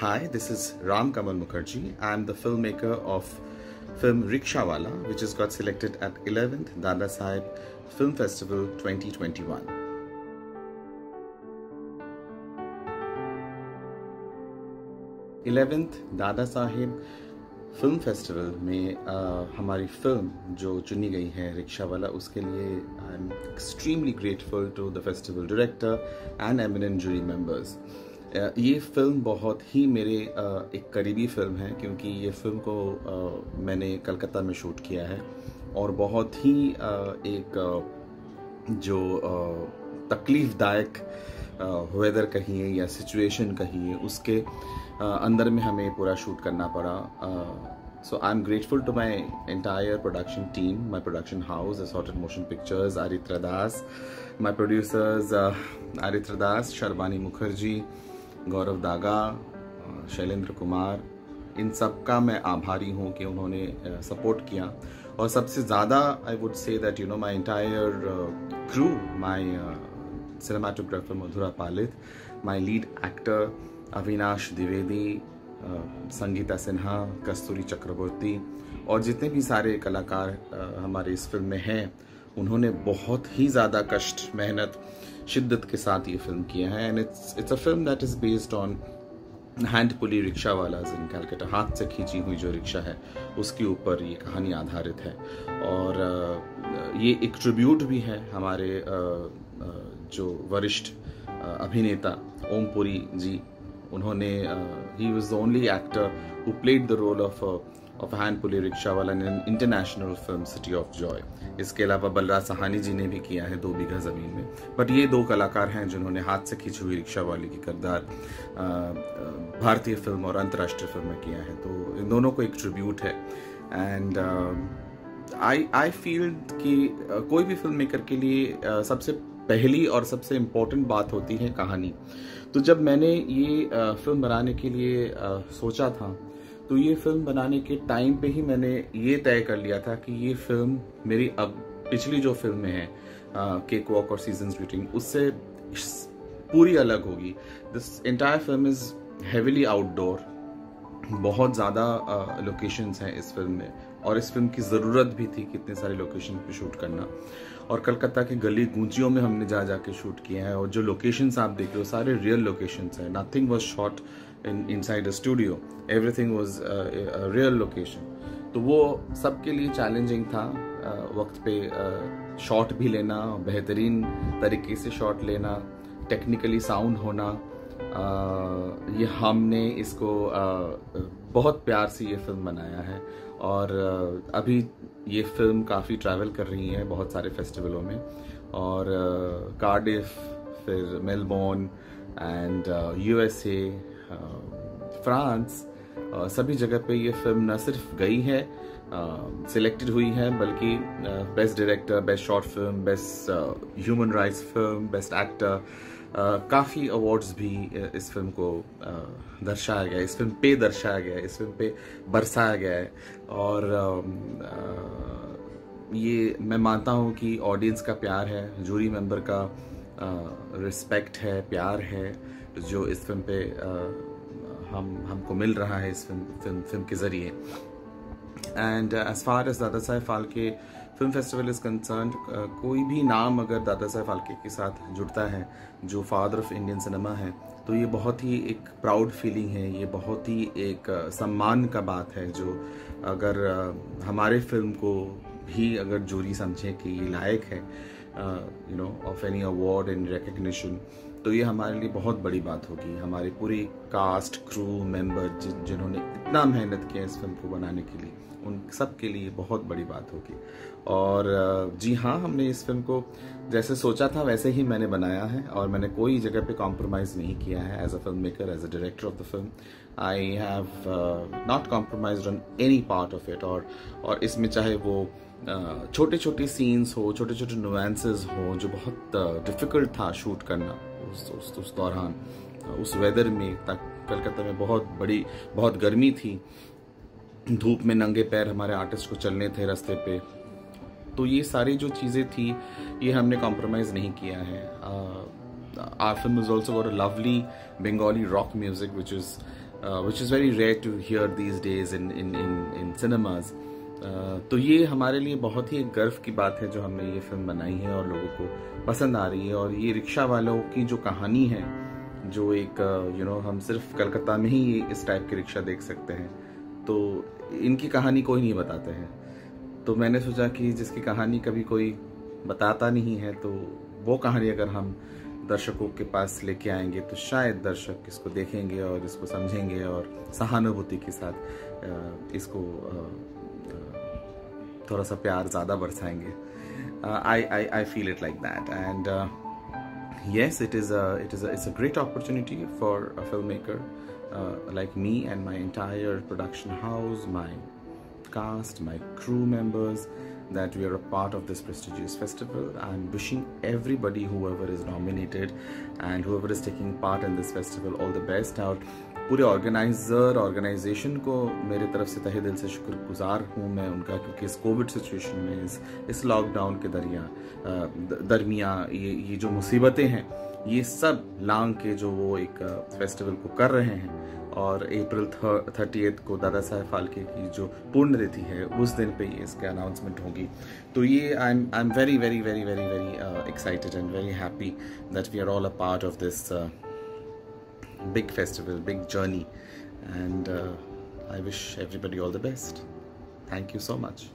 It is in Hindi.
Hi, this is Ram Kamal Mukherjee. I'm the filmmaker of film Rikshawala, which has got selected at 11th Dada Saheb Film Festival 2021. Eleventh Dada Saheb film festival में आ, हमारी फ़िल्म जो चुनी गई है रिक्शा वाला उसके लिए I am extremely grateful to the festival director and eminent jury members ये फ़िल्म बहुत ही मेरे एक करीबी फ़िल्म है, क्योंकि ये फ़िल्म को मैंने कलकत्ता में शूट किया है। और बहुत ही एक जो तकलीफ़दायक वेदर कहिए या सिचुएशन कहिए उसके अंदर में हमें पूरा शूट करना पड़ा। So I am grateful to my entire production team my production house Assorted Motion Pictures Aritra Das my producers Aritra Das Sharvani Mukherjee Gaurav Daga Shailendra Kumar, इन सब का मैं आभारी हूँ कि उन्होंने सपोर्ट किया। और सबसे ज़्यादा I would say that you know my entire crew my cinematographer Madhura Palit my lead actor Avinash Dwivedi Sangeeta Sinha, Kasturi Chakraborty, और जितने भी सारे कलाकार हमारे इस फ़िल्म में हैं उन्होंने बहुत ही ज़्यादा कष्ट, मेहनत, शिद्दत के साथ ये फ़िल्म किया है। And it's it's a film that is based on hand pulley rickshaw wala in Calcutta हाथ से खींची हुई जो रिक्शा है, उसके ऊपर ये कहानी आधारित है। और ये एक ट्रिब्यूट भी है हमारे जो वरिष्ठ अभिनेता ओमपुरी जी। उन्होंने ही was the only actor who played the role of of hand pulley rickshaw wala in international film City of Joy इसके अलावा बलराज सहानी जी ने भी किया है दो बीघा ज़मीन में। बट ये दो कलाकार हैं जिन्होंने हाथ से खींची हुई रिक्शा वाली की किरदार भारतीय फ़िल्म और अंतर्राष्ट्रीय फ़िल्म में किया है। तो इन दोनों को एक ट्रिब्यूट है। एंड आई आई फील कि कोई भी फ़िल्म मेकर के लिए सबसे पहली और सबसे इम्पोर्टेंट बात होती है कहानी। तो जब मैंने ये फ़िल्म बनाने के लिए सोचा था तो ये फ़िल्म बनाने के टाइम पे ही मैंने ये तय कर लिया था कि ये फ़िल्म मेरी अब, पिछली जो फ़िल्में हैं केक वॉक और सीज़न ग्रीटिंग उससे पूरी अलग होगी। This entire film is heavily outdoor बहुत ज़्यादा लोकेशंस हैं इस फ़िल्म में। और इस फ़िल्म की ज़रूरत भी थी कितने सारे लोकेशन पे शूट करना। और कलकत्ता की गली गूंजियों में हमने जा जा जाके शूट किया है। और जो लोकेशंस आप देख रहे हो, सारे रियल लोकेशंस हैं। Nothing was shot in inside a studio everything was real location तो वो सबके लिए चैलेंजिंग था uh, वक्त पे शॉट uh, भी लेना बेहतरीन तरीके से शॉट लेना टेक्निकली साउंड होना uh, ये हमने इसको बहुत प्यार से ये फ़िल्म बनाया है। और अभी ये फ़िल्म काफ़ी ट्रैवल कर रही है बहुत सारे फेस्टिवलों में। और कार्डिफ फिर मेलबोर्न एंड यूएसए फ्रांस सभी जगह पे ये फ़िल्म न सिर्फ़ गई है सिलेक्टेड हुई है, बल्कि best director best short film best human rights film best actor काफ़ी अवार्ड्स भी इस फ़िल्म को दर्शाया गया इस फ़िल्म पे दर्शाया गया इस फ़िल्म पे बरसाया गया है। और ये मैं मानता हूँ कि ऑडियंस का प्यार है जूरी मेंबर का रिस्पेक्ट है, प्यार है, जो इस फ़िल्म पे हम, हमको मिल रहा है इस फ़िल्म फ़िल्म फ़िल्म के ज़रिए। And as far as Dada Saheb Phalke film festival is concern कोई भी नाम अगर दादा साहेब फालके के साथ जुड़ता है, जो फादर ऑफ़ इंडियन सिनेमा है तो ये बहुत ही एक प्राउड फीलिंग है, ये बहुत ही एक सम्मान का बात है, जो अगर हमारे फ़िल्म को भी अगर जूरी समझे कि ये लायक है you know of any award and recognition तो ये हमारे लिए बहुत बड़ी बात होगी। हमारे पूरी कास्ट क्रू मेंबर जिन जिन्होंने इतना मेहनत किया इस फ़िल्म को बनाने के लिए, उन सब के लिए बहुत बड़ी बात होगी। और जी हाँ हमने इस फ़िल्म को जैसे सोचा था वैसे ही मैंने बनाया है और मैंने कोई जगह पे कॉम्प्रोमाइज़ नहीं किया है as a film maker as a director of the film I have not compromise on any part of it और और इसमें चाहे वो छोटे छोटे सीन्स हो छोटे छोटे नुआंसेस हो, जो बहुत डिफ़िकल्ट था शूट करना। उस उस, उस दौरान। उस वेदर में तक कलकत्ता में बहुत बड़ी बहुत गर्मी थी। धूप में नंगे पैर हमारे आर्टिस्ट को चलने थे रास्ते पे। तो ये सारी जो चीज़ें थी ये हमने कॉम्प्रोमाइज़ नहीं किया है। Our film is also got lovely Bengali rock music which is which is very rare to hear these days in in in in cinemas तो ये हमारे लिए बहुत ही एक गर्व की बात है जो हमने ये फ़िल्म बनाई है और लोगों को पसंद आ रही है। और ये रिक्शा वालों की जो कहानी है, जो एक यू नो हम सिर्फ़ कलकत्ता में ही इस टाइप के रिक्शा देख सकते हैं तो इनकी कहानी कोई नहीं बताते हैं। तो मैंने सोचा कि जिसकी कहानी कभी कोई बताता नहीं है तो वो कहानी अगर हम दर्शकों के पास लेके आएँगे तो शायद दर्शक इसको देखेंगे और इसको समझेंगे और सहानुभूति के साथ इसको थोड़ा सा प्यार ज़्यादा बरसाएंगे I I I feel it like that and yes it is a it is a, it's a great opportunity for a filmmaker uh, like me and my entire production house my cast my crew members that we are a part of this prestigious festival i'm wishing everybody whoever is nominated and whoever is taking part in this festival all the best out पूरे ऑर्गेनाइज़र ऑर्गेनाइजेशन को मेरे तरफ़ से तहे दिल से शुक्रगुजार हूँ मैं उनका, क्योंकि इस कोविड सिचुएशन में, इस इस लॉकडाउन के दरिया दरमिया ये ये जो मुसीबतें हैं, ये सब लांग के जो वो एक फेस्टिवल को कर रहे हैं। और अप्रैल थर्टी एथ को दादा साहेब फालके की जो पुण्यतिथि है, उस दिन पे ये इसके अनाउंसमेंट होगी। तो ये I am I am very very very very very excited and very happy that we are all a part of this big festival, big journey, and uh, I wish everybody all the best. Thank you so much.